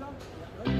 No, no.